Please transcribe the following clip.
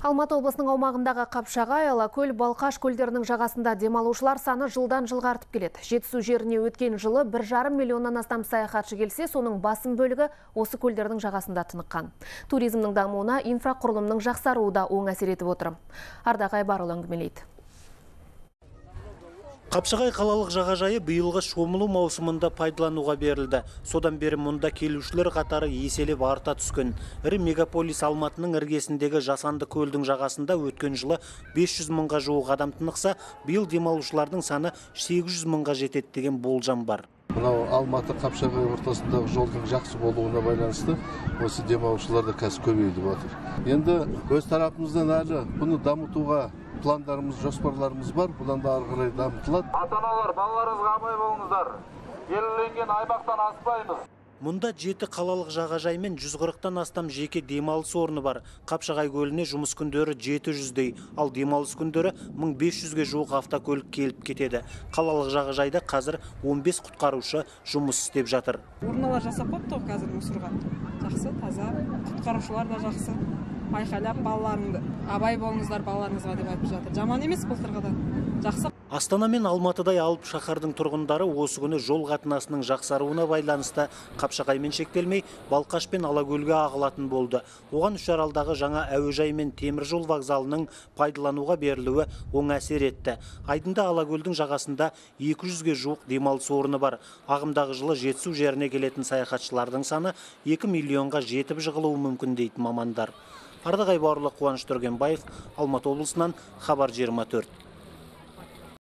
Алматы облысының аумағындағы Қапшағай, Алакөл, Балқаш көлдерінің жағасында демалушылар саны жылдан жылға артып келеді. Жетісу жеріне өткен жылы бір жарым миллионнан астам саяхатшы келсе, соның басым бөлігі осы көлдердің жағасында тыныққан. Туризмнің дамуына инфрақұрылымның жақсаруы да оң әсер етіп отыр. Ардақ Айбарұлы әңгімелейді. Қапшағай қалалық жағажайы биылғы шомылу маусымында пайдалануға берілді. Содан бері мұнда келушілер қатары еселеп арта түскен. Ірі мегаполис Алматының іргесіндегі жасанды көлдің жағасында өткен жылы 500 мыңға жуық адам тынықса, биыл демалушылардың саны 800 мыңға жетеді деген болжам бар. мынау алматы қапшағай ортасындағы жолдың жақсы болуына байланысты осы демалушылар да қазір көбейіп жатыр енді өз тарапымыздан әлі бұны дамытуға пландарымыз жоспарларымыз бар. Бұдан да ары қарай дамытылады. Ата аналар балаларыңызға абай болыңыздар. Белгіленген аймақтан аспаймыз. Мұнда жеті қалалық жағажай мен 140-тан астам жеке демалыс орны бар. Қапшағай көліне жұмыс күндері 700-дей, ал демалыс күндері 1500-ге жуық автокөлік келіп кетеді. Қалалық жағажайда қазір 15 құтқарушы жұмыс істеп жатыр. урналар жасап қойыпты ғой қазір мусорға. Жақсы таза. Құтқарушылар да жақсы. Айқайлап балаларыңды абай болыңыздар балаларыңызға деп айтып жатыр жаман емес былтырғыдан жақсы Астана мен Алматыдай алып шаһардың тұрғындары осы күні жол қатынасының жақсаруына байланысты Қапшағаймен шектелмей Балқаш пен Алакөлге ағылатын болды. Оған Үшаралдағы жаңа әуежай мен темір жол вокзалының пайдалануға берілуі оң әсер етті. Айдында Алакөлдің жағасында 200-ге жуық демалыс орны бар. Ағымдағы жылы Жетісу жеріне келетін саяхатшылардың саны 2 миллионға жетіп жығылуы мүмкін дейді мамандар. Ардақ Айбарұлы Қуаныш Түргенбаев, Алматы облысынан хабар 24.